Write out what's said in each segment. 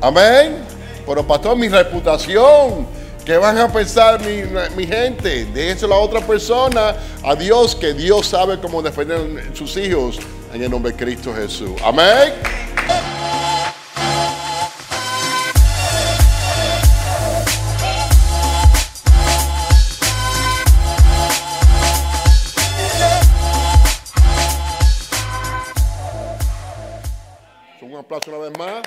Amén. Pero pastor, mi reputación. ¿Qué van a pensar mi, gente? Déjenselo a otra persona, a Dios, que Dios sabe cómo defender sus hijos en el nombre de Cristo Jesús. Amén. Un aplauso una vez más.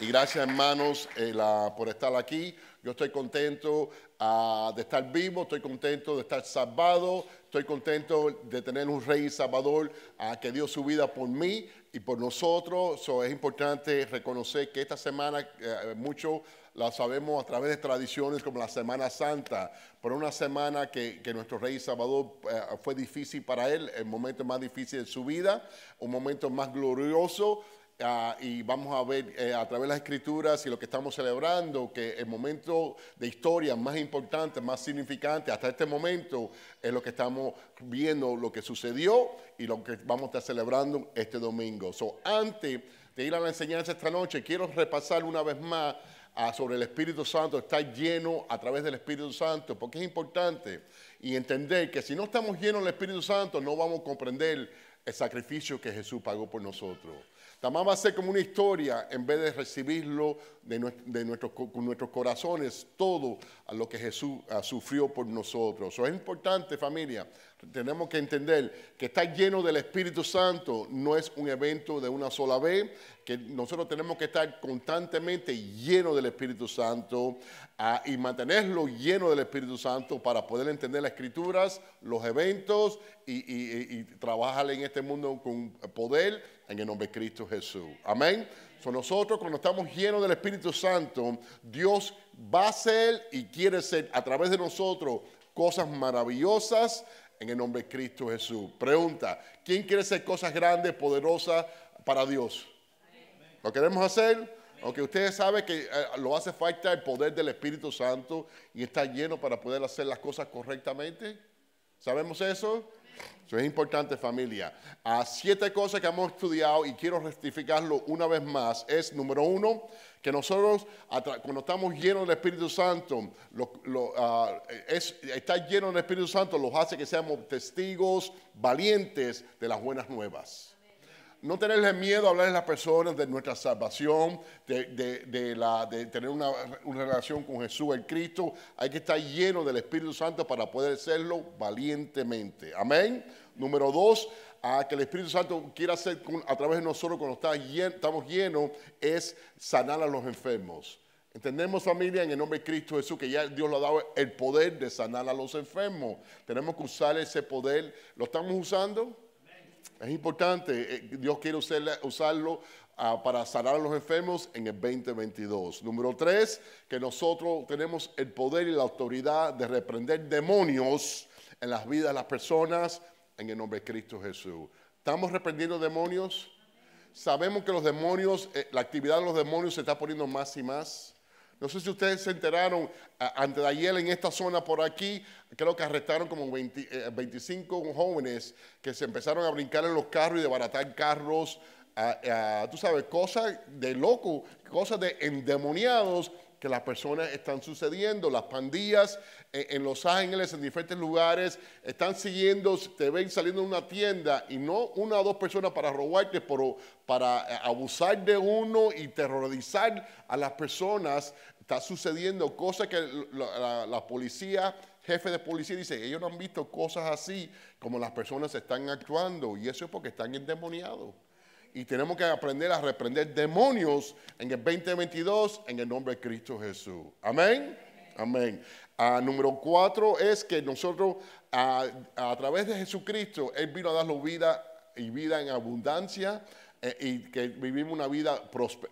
Y gracias hermanos eh, la- por estar aquí. Yo estoy contento ah, de estar vivo, estoy contento de estar salvado, estoy contento de tener un rey salvador ah, que dio su vida por mí y por nosotros. So, es importante reconocer que esta semana eh, mucho la sabemos a través de tradiciones como la Semana Santa, pero una semana que, que nuestro Rey Salvador eh, fue difícil para él, el momento más difícil de su vida, un momento más glorioso. Ah, y vamos a ver eh, a través de las escrituras y lo que estamos celebrando, que el momento de historia más importante, más significante hasta este momento es lo que estamos viendo, lo que sucedió y lo que vamos a estar celebrando este domingo. So, antes de ir a la enseñanza esta noche, quiero repasar una vez más ah, sobre el Espíritu Santo, estar lleno a través del Espíritu Santo, porque es importante y entender que si no estamos llenos del Espíritu Santo, no vamos a comprender el sacrificio que Jesús pagó por nosotros. También va ser como una historia en vez de recibirlo de, nues- de nuestros, co- con nuestros corazones, todo lo que Jesús ah, sufrió por nosotros. Eso es importante, familia. Tenemos que entender que estar lleno del Espíritu Santo no es un evento de una sola vez, que nosotros tenemos que estar constantemente llenos del Espíritu Santo ah, y mantenerlo lleno del Espíritu Santo para poder entender las escrituras, los eventos y, y- trabajar en este mundo con poder en el nombre de Cristo Jesús. Amén. So, nosotros cuando estamos llenos del Espíritu Santo, Dios va a hacer y quiere ser a través de nosotros cosas maravillosas en el nombre de Cristo Jesús. Pregunta, ¿quién quiere hacer cosas grandes, poderosas para Dios? ¿Lo queremos hacer? Aunque ustedes saben que eh, lo hace falta el poder del Espíritu Santo y está lleno para poder hacer las cosas correctamente. ¿Sabemos eso? Eso es importante familia. A siete cosas que hemos estudiado y quiero rectificarlo una vez más es, número uno, que nosotros cuando estamos llenos del Espíritu Santo, lo- lo, ah, es, estar lleno del Espíritu Santo los hace que seamos testigos valientes de las buenas nuevas no tenerle miedo a hablar a las personas de nuestra salvación, de, tener una, relación con Jesús, el Cristo. Hay que estar lleno del Espíritu Santo para poder hacerlo valientemente. Amén. Número dos, a que el Espíritu Santo quiera hacer a través de nosotros cuando estamos llenos es sanar a los enfermos. Entendemos familia en el nombre de Cristo Jesús que ya Dios le ha dado el poder de sanar a los enfermos. Tenemos que usar ese poder. ¿Lo estamos usando? Es importante, eh, Dios quiere usarlo ah, para sanar a los enfermos en el 2022. Número tres, que nosotros tenemos el poder y la autoridad de reprender demonios en las vidas de las personas en el nombre de Cristo Jesús. ¿Estamos reprendiendo demonios? Sabemos que los demonios, eh, la actividad de los demonios se está poniendo más y más. No sé si ustedes se enteraron, antes de ayer en esta zona por aquí, creo que arrestaron como 20, eh, 25 jóvenes que se empezaron a brincar en los carros y desbaratar carros. tú sabes, cosas de loco, cosas de endemoniados que las personas están sucediendo, las pandillas en, en Los Ángeles, en diferentes lugares, están siguiendo, te ven saliendo de una tienda y no una o dos personas para robarte, pero para eh, abusar de uno y terrorizar a las personas. Está sucediendo cosas que la, la- la policía, jefe de policía dice, ellos no han visto cosas así como las personas están actuando y eso es porque están endemoniados y tenemos que aprender a reprender demonios en el 2022 en el nombre de Cristo Jesús. Amén. Amén. Ah, número cuatro es que nosotros a través de Jesucristo, Él vino a darnos vida y vida en abundancia eh, y que vivimos una vida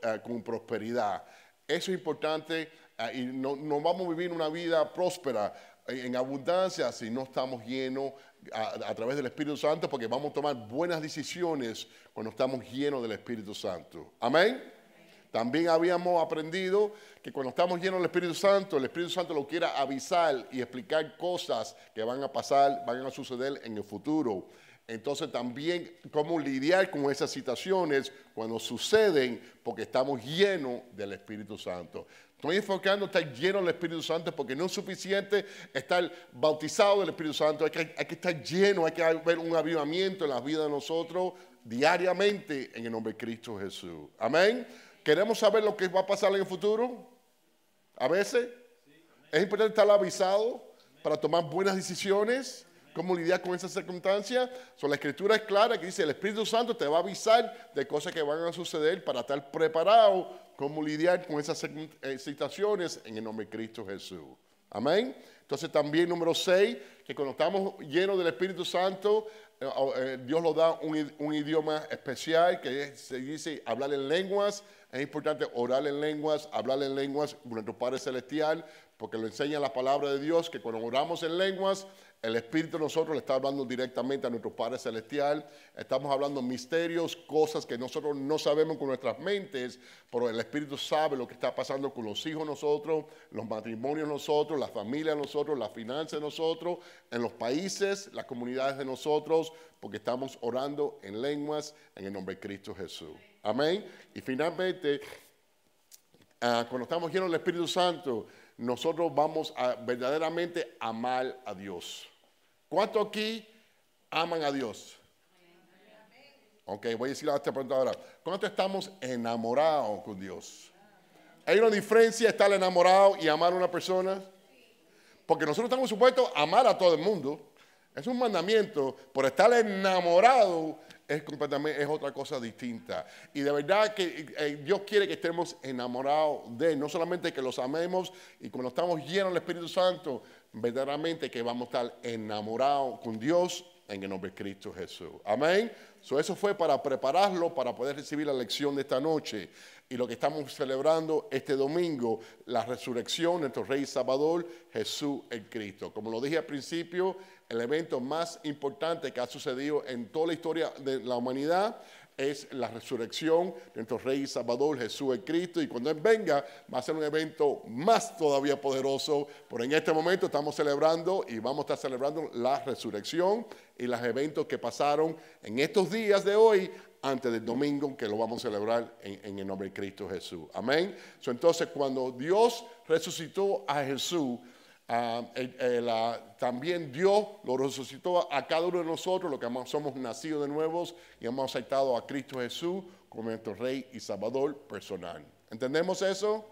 ah, con prosperidad. Eso es importante ah, y no, no vamos a vivir una vida próspera en en abundancia si no estamos llenos a, través del Espíritu Santo, porque vamos a tomar buenas decisiones cuando estamos llenos del Espíritu Santo. Amén. También habíamos aprendido que cuando estamos llenos del Espíritu Santo, el Espíritu Santo lo quiera avisar y explicar cosas que van a pasar, van a suceder en el futuro. entonces también cómo lidiar con esas situaciones cuando suceden porque estamos llenos del Espíritu Santo. Estoy enfocando estar lleno del Espíritu Santo porque no es suficiente estar bautizado del Espíritu Santo, hay que, estar lleno, hay que haber un avivamiento en la vida de nosotros diariamente en el nombre de Cristo Jesús. Amén. ¿Queremos saber lo que va a pasar en el futuro? A veces es importante estar avisado para tomar buenas decisiones cómo lidiar con esa circunstancia. So, la escritura es clara que dice, el Espíritu Santo te va a avisar de cosas que van a suceder para estar preparado cómo lidiar con esas eh, situaciones en el nombre de Cristo Jesús. Amén. Entonces también número 6, que cuando estamos llenos del Espíritu Santo, eh, eh, Dios nos da un, idioma especial que se dice hablar en lenguas. Es importante orar en lenguas, hablar en lenguas nuestro Padre Celestial, porque lo enseña la palabra de Dios, que cuando oramos en lenguas, el Espíritu de nosotros le está hablando directamente a nuestro Padre Celestial. Estamos hablando misterios, cosas que nosotros no sabemos con nuestras mentes, pero el Espíritu sabe lo que está pasando con los hijos nosotros, los matrimonios nosotros, las familias nosotros, las finanzas nosotros, en los países, las comunidades de nosotros, porque estamos orando en lenguas en el nombre de Cristo Jesús. Amén. Y finalmente, ah, cuando estamos llenos del Espíritu Santo, nosotros vamos a verdaderamente amar a Dios. ¿Cuántos aquí aman a Dios? Ok, voy a decir a esta pregunta ahora. ¿Cuántos estamos enamorados con Dios? ¿Hay una diferencia estar enamorado y amar a una persona? Porque nosotros estamos supuestos a amar a todo el mundo. Es un mandamiento. Por estar enamorado es completamente es otra cosa distinta. Y de verdad que eh, Dios quiere que estemos enamorados de Él, no solamente que los amemos y cuando estamos llenos del Espíritu Santo, verdaderamente que vamos a estar enamorados con Dios en el nombre de Cristo Jesús. Amén. eso fue para prepararlo para poder recibir la lección de esta noche. Y lo que estamos celebrando este domingo, la resurrección de nuestro Rey Salvador, Jesús el Cristo. Como lo dije al principio, el evento más importante que ha sucedido en toda la historia de la humanidad es la resurrección de nuestro Rey Salvador Jesús el Cristo. Y cuando Él venga, va a ser un evento más todavía poderoso. Pero en este momento estamos celebrando y vamos a estar celebrando la resurrección y los eventos que pasaron en estos días de hoy antes del domingo que lo vamos a celebrar en, el nombre de Cristo Jesús. Amén. entonces, cuando Dios resucitó a Jesús, ah, también Dios lo resucitó a cada uno de nosotros, los que somos nacidos de nuevos y hemos aceptado a Cristo Jesús como nuestro Rey y Salvador personal. ¿Entendemos eso?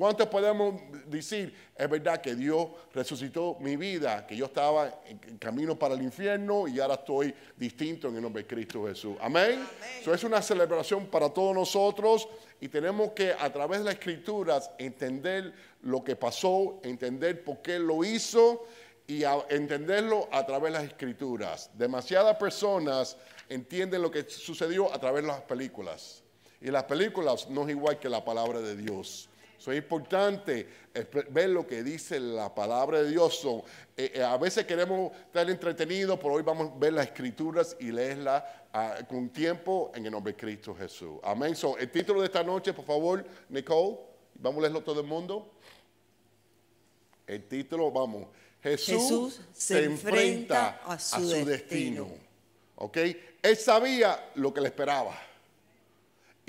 ¿Cuántos podemos decir, es verdad que Dios resucitó mi vida, que yo estaba en camino para el infierno y ahora estoy distinto en el nombre de Cristo Jesús? Amén. Eso es una celebración para todos nosotros y tenemos que a través de las escrituras entender lo que pasó, entender por qué lo hizo y entenderlo a través de las escrituras. Demasiadas personas entienden lo que sucedió a través de las películas. Y las películas no es igual que la palabra de Dios. Es importante ver lo que dice la palabra de Dios. Eh, eh, a veces queremos estar entretenidos, pero hoy vamos a ver las escrituras y leerlas ah, con tiempo en el nombre de Cristo Jesús. Amén. el título de esta noche, por favor, Nicole, vamos a leerlo todo el mundo. El título, vamos. Jesús, se, enfrenta, a su, destino. ¿Ok? Él sabía lo que le esperaba.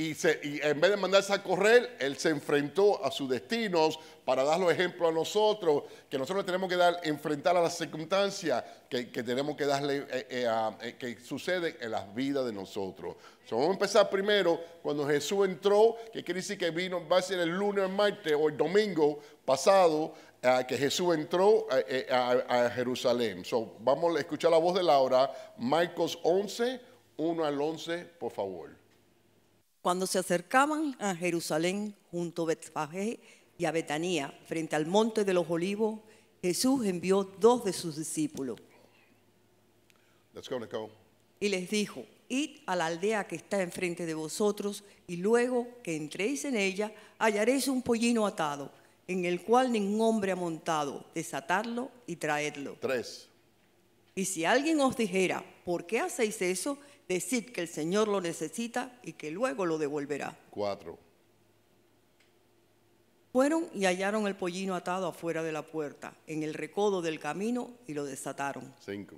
Y, en vez de mandarse a correr, él se enfrentó a sus destinos para dar los ejemplos a nosotros, que nosotros tenemos que dar, enfrentar a las circunstancias que, tenemos que darle, eh, eh, eh, que suceden en las vidas de nosotros. vamos a empezar primero cuando Jesús entró, que quiere decir que vino, va a ser el lunes, el martes o el domingo pasado, que Jesús entró a, Jerusalén. vamos a escuchar la voz de Laura, Marcos 11, 1 al 11, por favor. Cuando se acercaban a Jerusalén junto a Betfagé y a Betanía, frente al monte de los olivos, Jesús envió dos de sus discípulos. Y les dijo, id a la aldea que está enfrente de vosotros, y luego que entréis en ella, hallaréis un pollino atado, en el cual ningún hombre ha montado, desatarlo y traedlo. Tres. Y si alguien os dijera, ¿por qué hacéis eso? Decid que el Señor lo necesita y que luego lo devolverá. Cuatro. Fueron y hallaron el pollino atado afuera de la puerta, en el recodo del camino, y lo desataron. Cinco.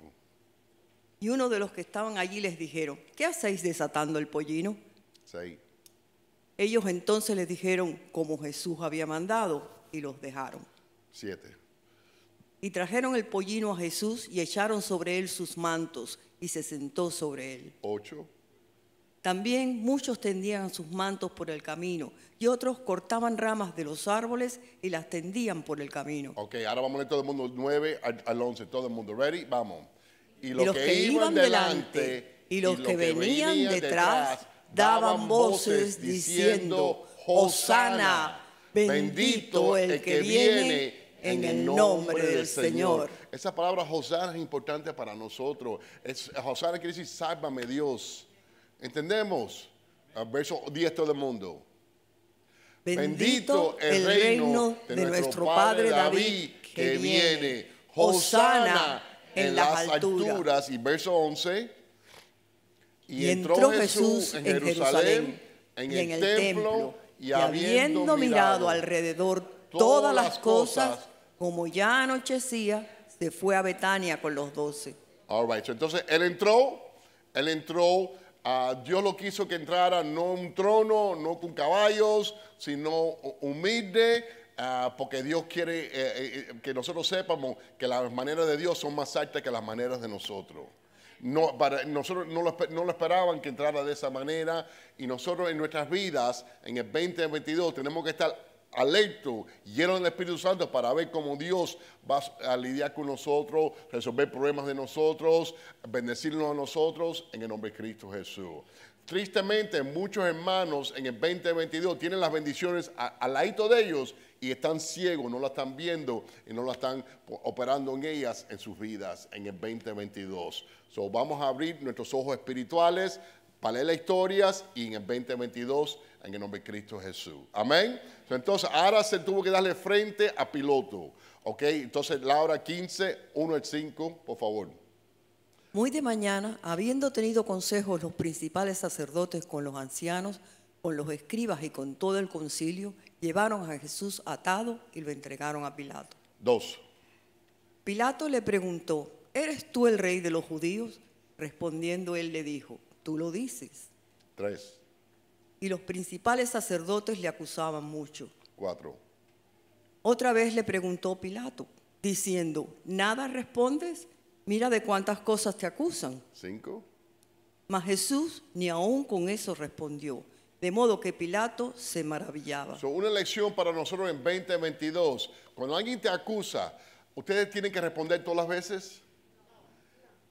Y uno de los que estaban allí les dijeron, ¿qué hacéis desatando el pollino? Seis. Ellos entonces les dijeron como Jesús había mandado y los dejaron. Siete. Y trajeron el pollino a Jesús y echaron sobre él sus mantos y se sentó sobre él. Ocho. También muchos tendían sus mantos por el camino y otros cortaban ramas de los árboles y las tendían por el camino. Ok, ahora vamos a leer todo el mundo 9 al, al 11. Todo el mundo, ¿ready? Vamos. Y los que iban delante y los que venían detrás daban voces diciendo, Hosana, bendito el que viene en el nombre del Señor. Esa palabra Hosana es importante para nosotros. Es, Hosana quiere decir, sálvame Dios. ¿Entendemos? Ah, verso 10 todo el mundo. Bendito el reino de nuestro Padre David que viene. Hosana en las alturas. Y verso 11. Y entró Jesús en Jerusalén, en el templo, y habiendo mirado alrededor todas las cosas, como ya anochecía, se fue a Betania con los doce. All right, so entonces él entró, él entró, ah, Dios lo quiso que entrara no un trono, no con caballos, sino humilde, ah, porque Dios quiere eh, eh, que nosotros sepamos que las maneras de Dios son más altas que las maneras de nosotros. No, para, nosotros no lo, no lo esperaban que entrara de esa manera y nosotros en nuestras vidas, en el 2022, tenemos que estar alertos, llenos del Espíritu Santo para ver cómo Dios va a lidiar con nosotros, resolver problemas de nosotros, bendecirnos a nosotros en el nombre de Cristo Jesús. Tristemente, muchos hermanos en el 2022 tienen las bendiciones al ladito de ellos y están ciegos, no la están viendo y no la están operando en ellas en sus vidas en el 2022. So, vamos a abrir nuestros ojos espirituales para leer las historias y en el 2022 en el nombre de Cristo Jesús. Amén. Entonces, ahora se tuvo que darle frente a piloto. Ok, entonces Laura 15, 1 al 5, por favor. Muy de mañana, habiendo tenido consejos los principales sacerdotes con los ancianos, con los escribas y con todo el concilio, llevaron a Jesús atado y lo entregaron a Pilato. 2, Pilato le preguntó, ¿eres tú el rey de los judíos? Respondiendo él le dijo, tú lo dices. 3, Y los principales sacerdotes le acusaban mucho. 4, Otra vez le preguntó Pilato, diciendo, ¿nada respondes? Mira de cuántas cosas te acusan. 5, Mas Jesús ni aún con eso respondió, de modo que Pilato se maravillaba. So, una lección para nosotros en 2022. Cuando alguien te acusa, ustedes tienen que responder todas las veces.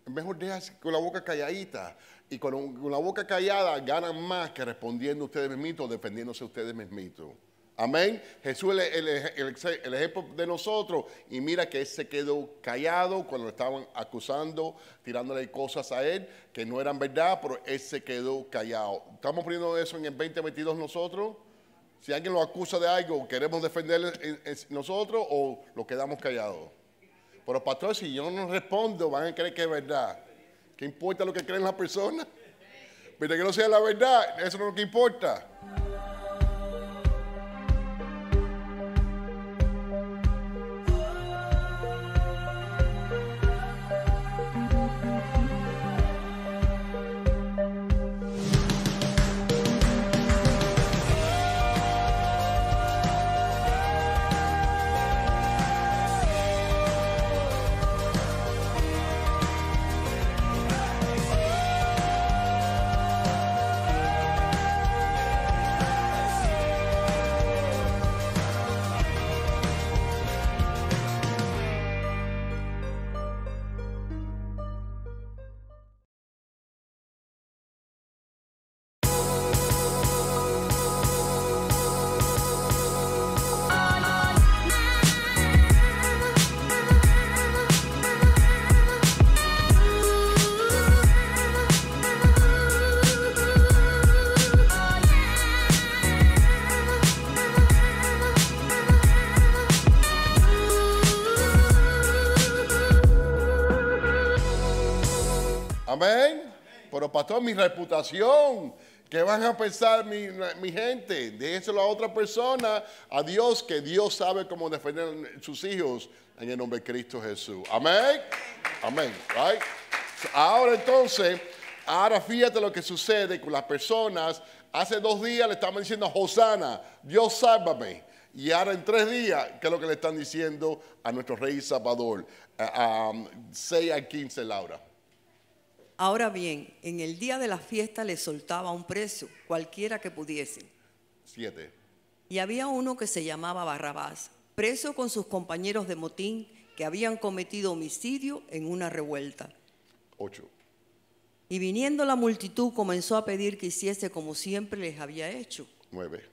Mejor dejas con la boca calladita. Y con, con la boca callada ganan más que respondiendo ustedes mismos, defendiéndose ustedes mismos. Amén. Jesús es el, ejemplo de nosotros. Y mira que él se quedó callado cuando estaban acusando, tirándole cosas a él que no eran verdad, pero él se quedó callado. ¿Estamos poniendo eso en el 2022 nosotros? Si alguien lo acusa de algo, ¿queremos defenderle en- en nosotros o lo quedamos callados? Pero pastor, si yo no respondo, van a creer que es verdad. ¿Qué importa lo que creen las personas? Pero que no sea la verdad, eso no es lo que importa. Amén. Pero pastor, mi reputación, ¿qué van a pensar mi, mi gente? Déjenselo a otra persona, a Dios, que Dios sabe cómo defender sus hijos en el nombre de Cristo Jesús. Amén. Amén. Right? Ahora entonces, ahora fíjate lo que sucede con las personas. Hace dos días le estaban diciendo, Hosanna, Dios sálvame. Y ahora en tres días, ¿qué es lo que le están diciendo a nuestro rey Salvador? A, 6 a 15, Laura. Ahora bien, en el día de la fiesta le soltaba un precio, cualquiera que pudiese. Siete. Y había uno que se llamaba Barrabás, preso con sus compañeros de motín que habían cometido homicidio en una revuelta. Ocho. Y viniendo la multitud comenzó a pedir que hiciese como siempre les había hecho. Nueve.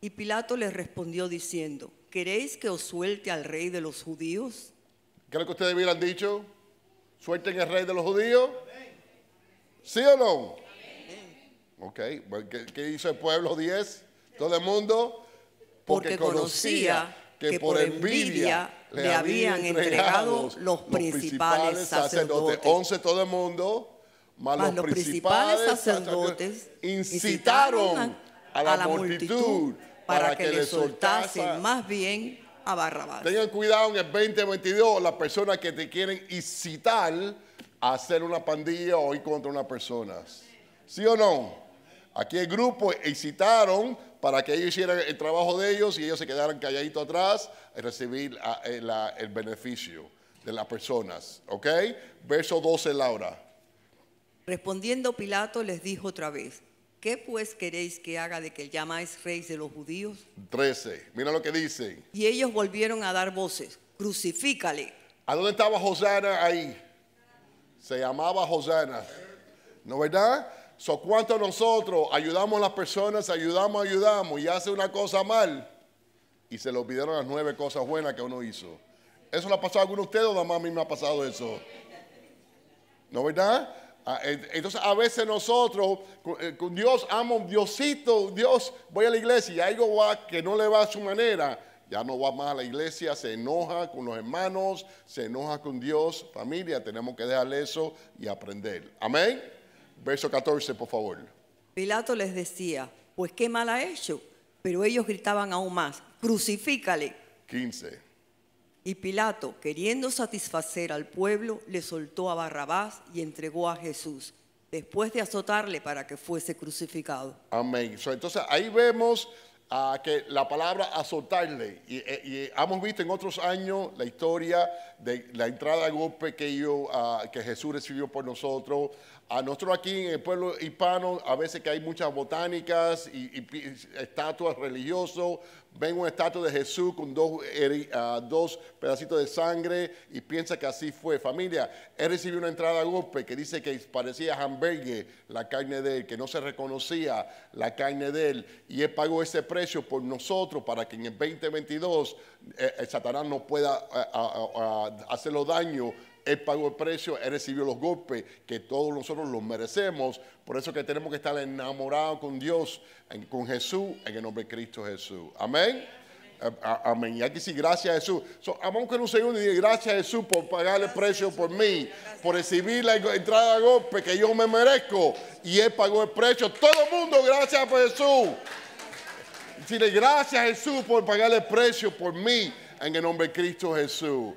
Y Pilato les respondió diciendo, ¿queréis que os suelte al rey de los judíos? ¿Qué es lo que ustedes hubieran dicho? ¿Suelten al rey de los judíos? ¿Sí o no? Ok, ¿qué, hizo el pueblo 10? Todo el mundo. Porque, conocía que, por envidia le habían entregado los principales sacerdotes. 11 todo el mundo, más, los, principales sacerdotes incitaron a la multitud para que le soltasen más bien a Barrabás. Tengan cuidado en el 2022 las personas que te quieren incitar a hacer una pandilla o ir contra una persona. ¿Sí o no? Aquí el grupo incitaron para que ellos hicieran el trabajo de ellos y ellos se quedaran calladitos atrás y recibir el, el beneficio de las personas. ¿Ok? Verso 12, Laura. Respondiendo Pilato les dijo otra vez, ¿Qué pues queréis que haga de que llamáis rey de los judíos? 13. Mira lo que dice. Y ellos volvieron a dar voces. Crucifícale. ¿A dónde estaba Josana ahí? Se llamaba Josana. ¿No verdad? So, ¿Cuántos nosotros ayudamos a las personas, ayudamos, ayudamos y hace una cosa mal y se le olvidaron las nueve cosas buenas que uno hizo? ¿Eso le ha pasado a alguno de ustedes o nada más a mí me ha pasado eso? ¿No verdad? Ah, entonces a veces nosotros, eh, con Dios amo, Diosito, Dios, voy a la iglesia y algo va que no le va a su manera, ya no va más a la iglesia, se enoja con los hermanos, se enoja con Dios, familia, tenemos que dejarle eso y aprender. Amén. Verso 14, por favor. Pilato les decía, pues qué mal ha hecho, pero ellos gritaban aún más, crucifícale. 15. Y Pilato, queriendo satisfacer al pueblo, le soltó a Barrabás y entregó a Jesús, después de azotarle para que fuese crucificado. Amén. entonces ahí vemos uh, que la palabra azotarle, y, y, hemos visto en otros años la historia de la entrada de golpe que, uh, que Jesús recibió por nosotros, a nosotros aquí en el pueblo hispano, a veces que hay muchas botánicas y, estatuas religiosas, ven una estatua de Jesús con dos, ah, dos, pedacitos de sangre y piensa que así fue. Familia, él recibió una entrada a golpe que dice que parecía hamburgues la carne de él, que no se reconocía la carne de él. Y él pagó ese precio por nosotros para que en el 2022 eh, el Satanás no pueda eh, hacerlo daño él pagó el precio, Él recibió los golpes que todos nosotros los merecemos. Por eso que tenemos que estar enamorados con Dios, con Jesús, en el nombre de Cristo Jesús. Amén. Amén. Y aquí sí, gracias a Jesús. vamos con un segundo y gracias a Jesús por pagar el precio por mí, por recibir la entrada de golpe que yo me merezco. Y Él pagó el precio. Todo el mundo, gracias a Jesús. Dile gracias a Jesús por pagar el precio por mí en el nombre de Cristo Jesús.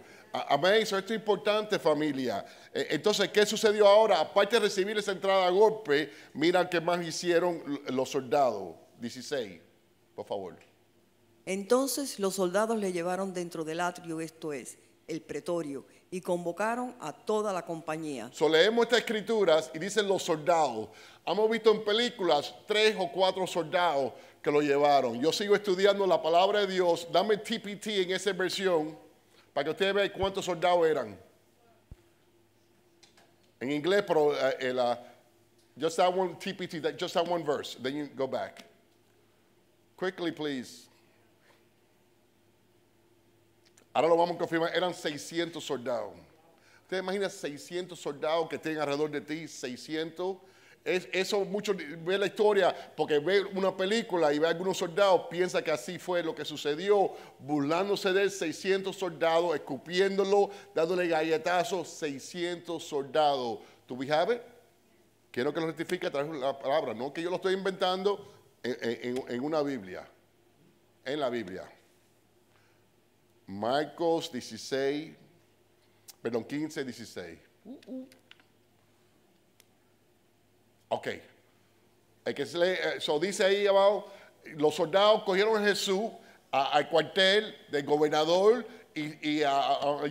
Amén, eso es importante familia. E, entonces, ¿qué sucedió ahora? Aparte de recibir esa entrada a golpe, mira qué más hicieron los soldados. 16, por favor. Entonces los soldados le llevaron dentro del atrio, esto es, el pretorio, y convocaron a toda la compañía. So, leemos estas escrituras y dicen los soldados. Hemos visto en películas tres o cuatro soldados que lo llevaron. Yo sigo estudiando la palabra de Dios. Dame TPT en esa versión para que ustedes vean cuántos soldados eran. En inglés, pero uh, just that one TPT, just that one verse. Then you go back. Quickly, please. Ahora lo vamos a confirmar. Eran 600 soldados. Ustedes imaginan 600 soldados que estén alrededor de ti, 600 eso mucho ve la historia porque ve una película y ve a algunos soldados, piensa que así fue lo que sucedió, burlándose de él, 600 soldados, escupiéndolo, dándole galletazos, 600 soldados. ¿Tú we have Quiero que lo rectifique a través de la palabra, no que yo lo estoy inventando en, una Biblia, en la Biblia. Marcos 16, perdón, 15, 16. Ok. Hay eh, so dice ahí abajo, los soldados cogieron a Jesús a- al cuartel del gobernador y,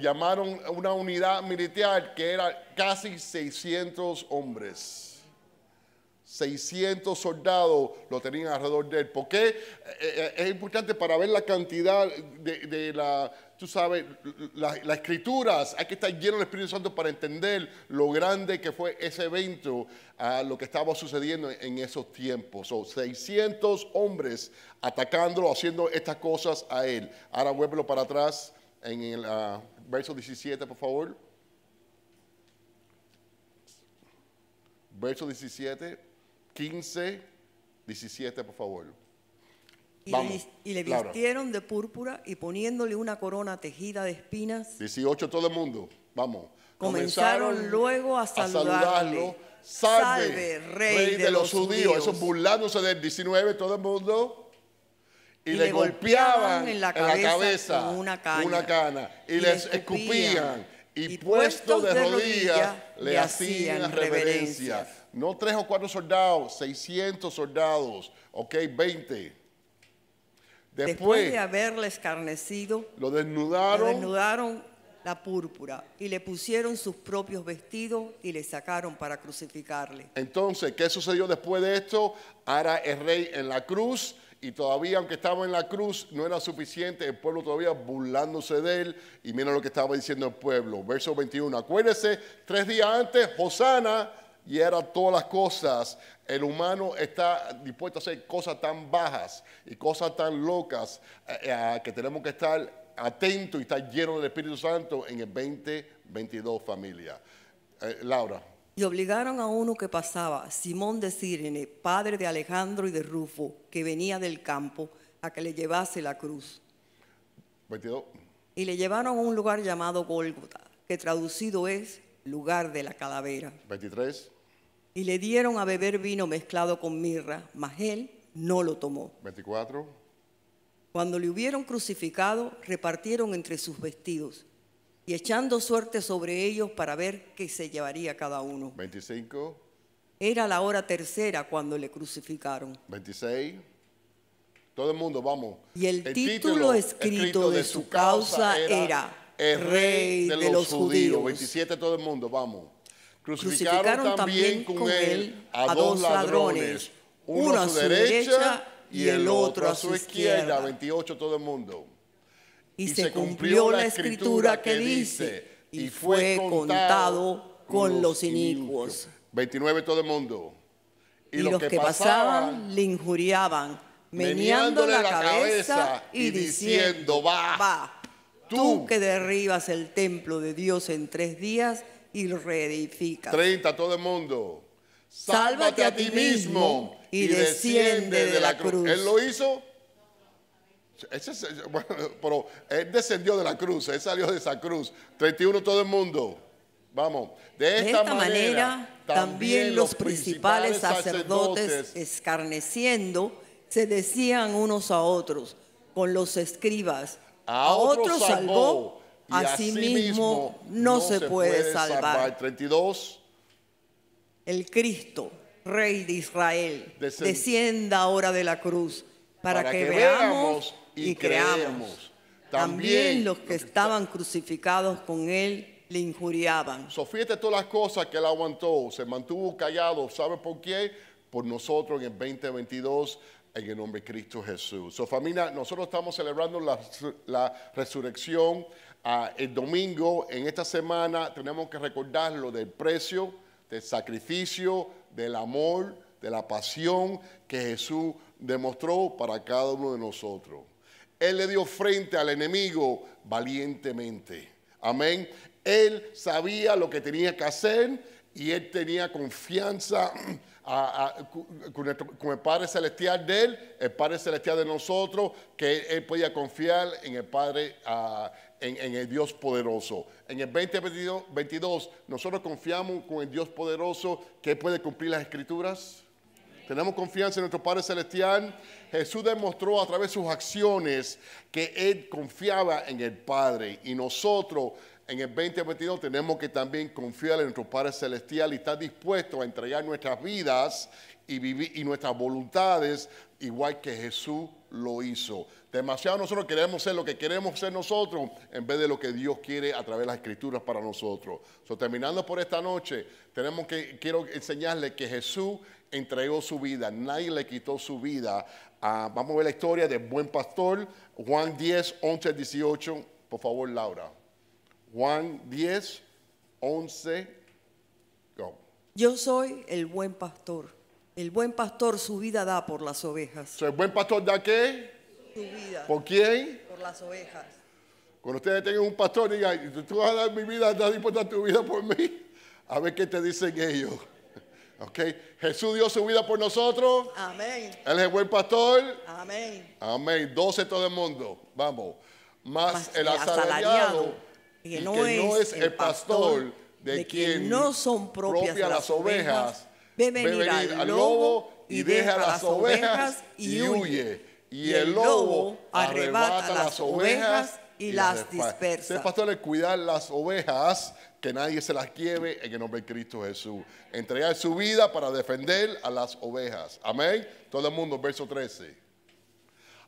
llamaron una unidad militar que era casi 600 hombres. 600 soldados lo tenían alrededor de él. ¿Por qué? Eh, eh, es importante para ver la cantidad de, la, tú sabes, la- las escrituras. Hay que estar lleno del Espíritu Santo para entender lo grande que fue ese evento, lo que estaba sucediendo en esos tiempos. So, 600 hombres atacándolo, haciendo estas cosas a él. Ahora vuélvelo para atrás en el ah, verso 17, por favor. Verso 17, 15, 17, por favor. Y, Vamos, le, y le Laura. vistieron de púrpura y poniéndole una corona tejida de espinas, 18, todo el mundo. Vamos. Comenzaron luego a saludarle. Salve, Salve, rey, de, los judíos. Eso burlándose del 19, todo el mundo. Y, le golpeaban en la cabeza, con una caña. una cana, y, Y les le escupían. escupían. Y, Y puestos de rodillas rodillas, le hacían reverencia. No tres o cuatro soldados, 600 soldados. Ok, 20. Después Después de haberle escarnecido, lo desnudaron. desnudaron la púrpura y le pusieron sus propios vestidos y le sacaron para crucificarle. Entonces, ¿qué sucedió después de esto? Ahora el rey en la cruz y todavía, aunque estaba en la cruz, no era suficiente, el pueblo todavía burlándose de él. Y mira lo que estaba diciendo el pueblo. Verso 21. Acuérdese, tres días antes, Hosana, y era todas las cosas. El humano está dispuesto a hacer cosas tan bajas y cosas tan locas eh, eh, que tenemos que estar atentos y estar llenos del Espíritu Santo en el 2022, familia. Eh, Laura. Y obligaron a uno que pasaba, Simón de Sirene, padre de Alejandro y de Rufo, que venía del campo, a que le llevase la cruz. 22. Y le llevaron a un lugar llamado Gólgota, que traducido es lugar de la calavera. 23. Y le dieron a beber vino mezclado con mirra, mas él no lo tomó. 24. Cuando le hubieron crucificado, repartieron entre sus vestidos, y echando suerte sobre ellos para ver qué se llevaría cada uno. 25, Era la hora tercera cuando le crucificaron. 26. Todo el mundo, vamos. Y el título escrito de su causa era El Rey de, los, judíos. judíos. 27, todo el mundo, vamos. Crucificaron, Crucificaron también con él a dos ladrones, uno a su derecha y el otro a su izquierda. 28, todo el mundo. Y, se cumplió la escritura que dice, y fue contado con los inicuos. 29, todo el mundo. Y, los que pasaban le injuriaban, meneando la cabeza y diciendo, va, tú que derribas el templo de Dios en tres días y reedificas. 30, todo el mundo. Sálvate a ti mismo y desciende de la cruz. ¿Él lo hizo? Ese es- bueno, pero él descendió de la cruz, él salió de esa cruz. 31, todo el mundo. Vamos. De De esta, manera, también los principales sacerdotes, sacerdotes escarneciendo, se decían unos a otros con los escribas, a otros salvó, y a sí mismo no se puede salvar. 32. El Cristo, Rey de Israel, Descend- descienda ahora de la cruz para, Para que, que veamos y y creamos. También También los que estaban crucificados con él le injuriaban. So, fíjate todas las cosas que él aguantó, se mantuvo callado. ¿Sabe por qué? Por nosotros en el 2022, en el nombre de Cristo Jesús. So, familia, nosotros estamos celebrando la, la resurrección. Ah, el domingo, en esta semana, tenemos que recordar lo del precio, del sacrificio, del amor, de la pasión que Jesús demostró para cada uno de nosotros. Él le dio frente al enemigo valientemente. Amén. Él sabía lo que tenía que hacer y él tenía confianza con el Padre Celestial de él, el Padre Celestial de nosotros, que él, podía confiar en el Padre, ah, en, en el Dios poderoso. En el 2022 22, nosotros confiamos con el Dios poderoso que puede cumplir las escrituras. Tenemos confianza en nuestro Padre Celestial. Jesús demostró a través de sus acciones que Él confiaba en el Padre. Y nosotros en el 2022 tenemos que también confiar en nuestro Padre Celestial y estar dispuestos a entregar nuestras vidas y, vivir, y nuestras voluntades igual que Jesús lo hizo. Demasiado nosotros queremos ser lo que queremos ser nosotros en vez de lo que Dios quiere a través de las escrituras para nosotros. So, terminando por esta noche, tenemos que, quiero enseñarle que Jesús entregó su vida, nadie le quitó su vida. Ah, vamos a ver la historia del buen pastor, Juan 10, 11, 18. Por favor, Laura. Juan 10, 11. Go. Yo soy el buen pastor. El buen pastor su vida da por las ovejas. So, ¿El buen pastor da qué? Vida ¿Por quién? por las ovejas. Cuando ustedes tengan un pastor, digan, tú vas a dar mi vida, estás dispuesto a tu vida por mí. A ver qué te dicen ellos. ¿Ok? Jesús dio su vida por nosotros. Amén. Él es el buen pastor. Amén. Amén. 12 todo el mundo. Vamos. Más Mas el asalariado, y que que no no es el pastor de, de quien quien no son propias las ovejas, ve venir al lobo y deja las ovejas y huye. Y el lobo arrebata las ovejas y las dispersa. Ser pastor es cuidar las ovejas, que nadie se las lleve en el nombre de Cristo Jesús. Entregar su vida para defender a las ovejas. Amén. Todo el mundo, verso 13.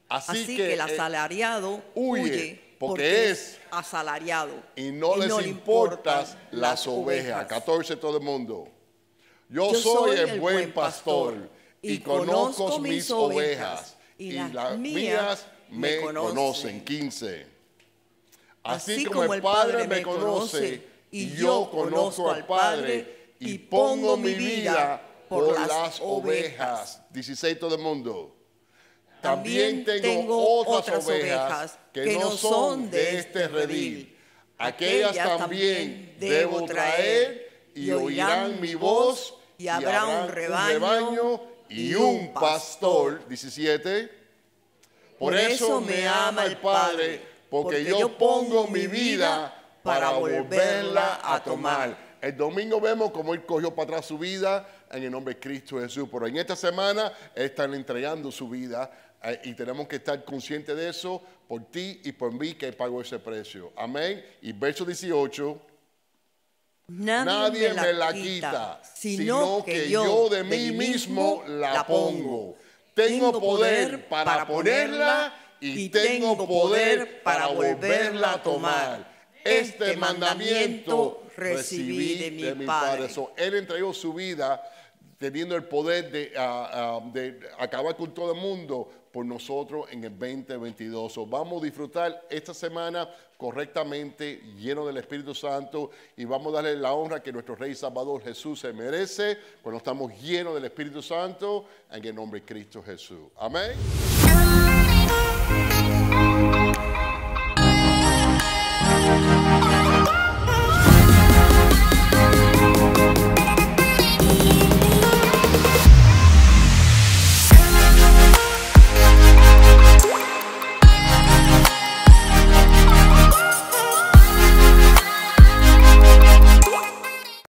Así, Así, que, el eh, asalariado huye, huye, porque porque, es asalariado y no les importan importan las ovejas. 14 todo el mundo. Yo, Yo soy el buen pastor pastor, y y conozco mis ovejas, y y las las mías me conocen. conocen. 15. Así, como, el Padre me conoce y yo conozco al Padre y pongo mi vida por las ovejas. 16 todo el mundo. También tengo otras ovejas que no son de este redil. Aquellas también debo traer y oirán mi voz y habrá un rebaño y un pastor. 17. Por eso me ama el Padre, porque yo pongo mi vida para volverla a tomar. El domingo vemos cómo Él cogió para atrás su vida en el nombre de Cristo Jesús. Pero en esta semana están entregando su vida eh, y tenemos que estar conscientes de eso por ti y por mí que pagó ese precio. Amén. Y verso 18. Nadie me la quita, sino que yo de mí mismo la pongo. Tengo poder para ponerla y tengo poder para volverla a tomar. Este mandamiento recibí de mi Padre. So, él entregó su vida teniendo el poder de, ah, ah, de acabar con todo el mundo por nosotros en el 2022. So, vamos a disfrutar esta semana correctamente, lleno del Espíritu Santo, y vamos a darle la honra que nuestro Rey Salvador Jesús se merece cuando estamos llenos del Espíritu Santo en el nombre de Cristo Jesús. Amén.